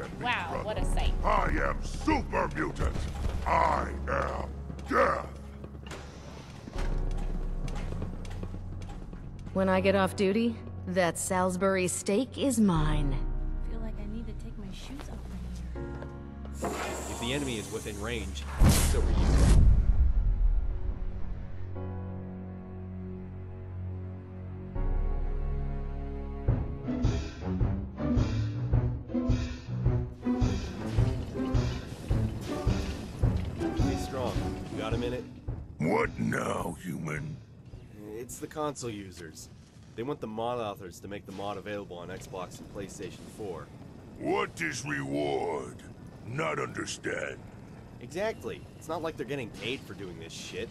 at me, Wow, brother. what a sight. I am super mutant. I am death. When I get off duty, that Salisbury steak is mine. I feel like I need to take my shoes off right here. If the enemy is within range, so are you. Minute? What now, human? It's the console users. They want the mod authors to make the mod available on Xbox and PlayStation 4. What is reward? Not understand. Exactly. It's not like they're getting paid for doing this shit.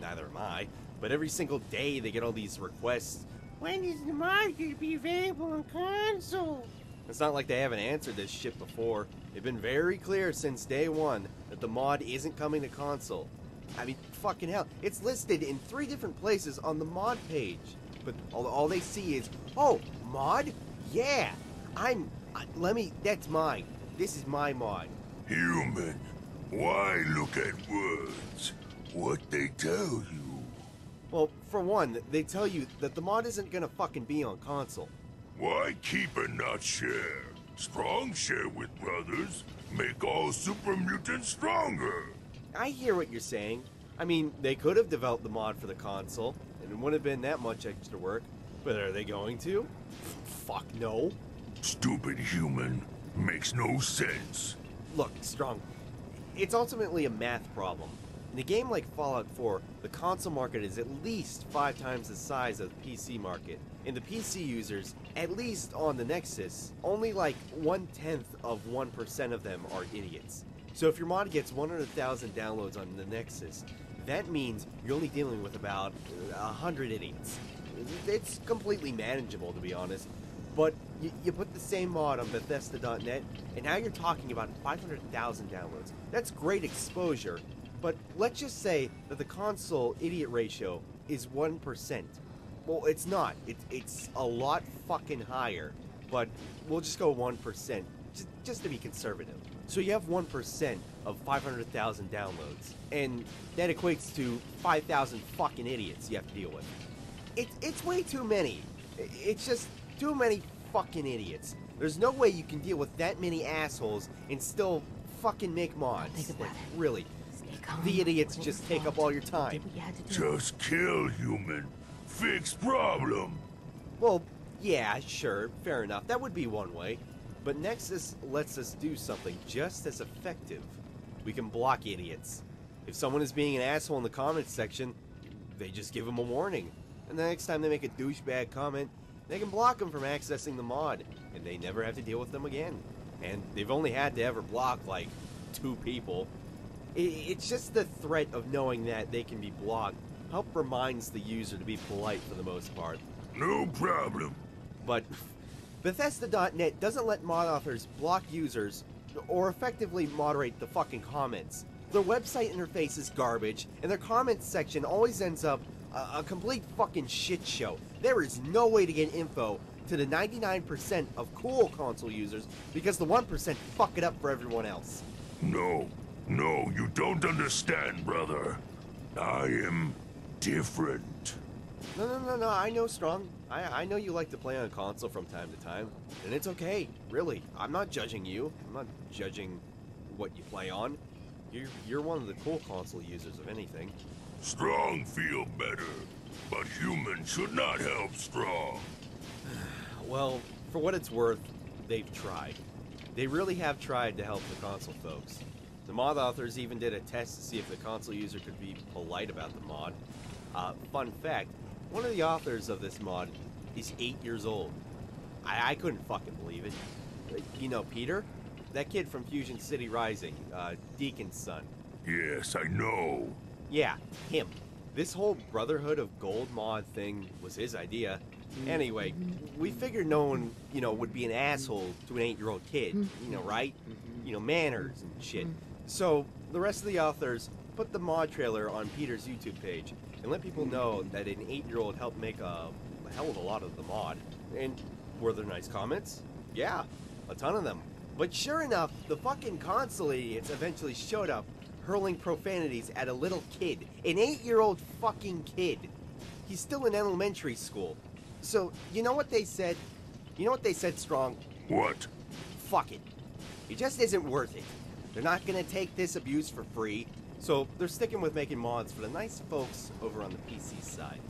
Neither am I. But every single day they get all these requests. When is the mod going to be available on console? It's not like they haven't answered this shit before. They've been very clear since day one that the mod isn't coming to console. I mean, fucking hell. It's listed in three different places on the mod page. But all, all they see is, oh, mod? Yeah. I'm. I, let me. That's mine. This is my mod. Human. Why look at words? What they tell you? Well, for one, they tell you that the mod isn't gonna fucking be on console. Why keep and not share? Strong share with brothers. Make all super mutants stronger. I hear what you're saying. I mean, they could have developed the mod for the console, and it wouldn't have been that much extra work. But are they going to? Fuck no. Stupid human. Makes no sense. Look, Strong, it's ultimately a math problem. In a game like Fallout 4, the console market is at least five times the size of the PC market. And the PC users, at least on the Nexus, only like one tenth of 1% of them are idiots. So if your mod gets 100,000 downloads on the Nexus, that means you're only dealing with about uh, 100 idiots. It's completely manageable, to be honest. But you, you put the same mod on Bethesda.net, and now you're talking about 500,000 downloads. That's great exposure, but let's just say that the console idiot ratio is 1%. Well, it's not. It, it's a lot fucking higher, but we'll just go 1%, just, just to be conservative. So you have 1% of 500,000 downloads, and that equates to 5,000 fucking idiots you have to deal with. It's it's way too many. It's just too many fucking idiots. There's no way you can deal with that many assholes and still fucking make mods. Think about Like, it. really. Stay. The idiots What just take up all your time. did what we had to do. Just kill human. Fix problem. Well, yeah, sure, fair enough. That would be one way. But Nexus lets us do something just as effective. We can block idiots. If someone is being an asshole in the comments section, they just give them a warning. And the next time they make a douchebag comment, they can block them from accessing the mod, and they never have to deal with them again. And they've only had to ever block like two people. It's just the threat of knowing that they can be blocked help reminds the user to be polite for the most part. No problem. But Bethesda.net doesn't let mod authors block users or effectively moderate the fucking comments. Their website interface is garbage, and their comments section always ends up a, a complete fucking shit show. There is no way to get info to the 99% of cool console users because the 1% fuck it up for everyone else. No. No, you don't understand, brother. I am different. No, no, no, no. I know, Strong. I, I know you like to play on console from time to time, and it's okay. Really, I'm not judging you. I'm not judging what you play on. You're you're one of the cool console users of anything. Strong feel better, but human should not help strong. Well, for what it's worth, they've tried. They really have tried to help the console folks. The mod authors even did a test to see if the console user could be polite about the mod. Uh, fun fact: one of the authors of this mod is eight years old. I, I couldn't fucking believe it. You know Peter, that kid from Fusion City Rising, uh, Deacon's son. Yes, I know. Yeah, him. This whole Brotherhood of Gold mod thing was his idea. Anyway, we figured no one, you know, would be an asshole to an eight-year-old kid, you know, right? You know, manners and shit. So the rest of the authors put the mod trailer on Peter's YouTube page and let people hmm. know that an eight-year-old helped make a, a hell of a lot of the mod. And were there nice comments? Yeah, a ton of them. But sure enough, the fucking console idiots eventually showed up, hurling profanities at a little kid. An eight year old fucking kid. He's still in elementary school. So, you know what they said? You know what they said, Strong? What? Fuck it. It just isn't worth it. They're not gonna take this abuse for free, so they're sticking with making mods for the nice folks over on the PC side.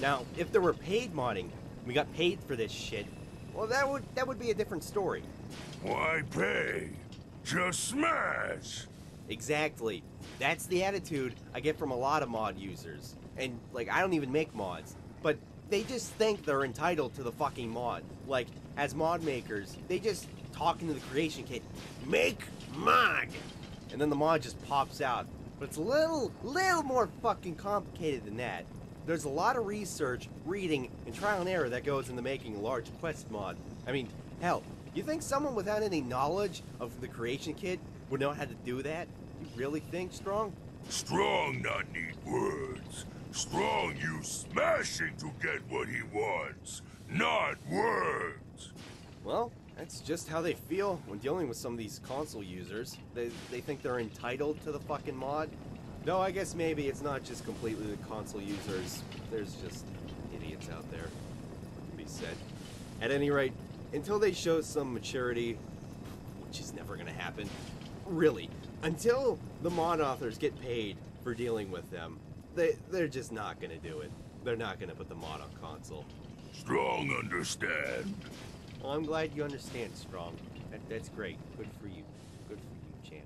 Now, if there were paid modding, we got paid for this shit, well that would that would be a different story. Why pay? Just smash! Exactly. That's the attitude I get from a lot of mod users. And like I don't even make mods, but they just think they're entitled to the fucking mod. Like as mod makers, they just talk to the creation kit, make mod, and then the mod just pops out. But it's a little, little more fucking complicated than that. There's a lot of research, reading, and trial and error that goes into making a large quest mod. I mean, hell, you think someone without any knowledge of the creation kit would know how to do that? You really think, Strong? Strong not need words. Strong use smashing to get what he wants, not words. Well, that's just how they feel when dealing with some of these console users. They, they think they're entitled to the fucking mod. Though I guess maybe it's not just completely the console users. There's just idiots out there. Can be said. At any rate, until they show some maturity, which is never gonna happen, really, until the mod authors get paid for dealing with them, they, they're just not gonna do it. They're not gonna put the mod on console. Strong understand. Well, I'm glad you understand, Strong. That, that's great. Good for you. Good for you, champ.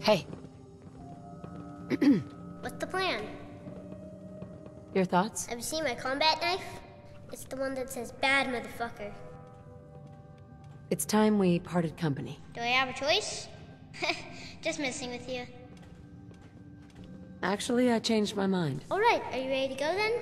Hey, What's the plan? Your thoughts? Have you seen my combat knife? It's the one that says bad motherfucker. It's time we parted company. Do I have a choice? Just messing with you. Actually, I changed my mind. Alright, are you ready to go then?